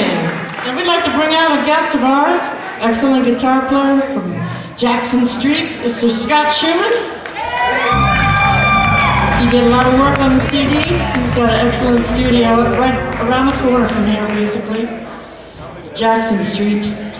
And we'd like to bring out a guest of ours, excellent guitar player from Jackson Street, Mr. Scott Schumann. He did a lot of work on the CD. He's got an excellent studio right around the corner from here, basically. Jackson Street.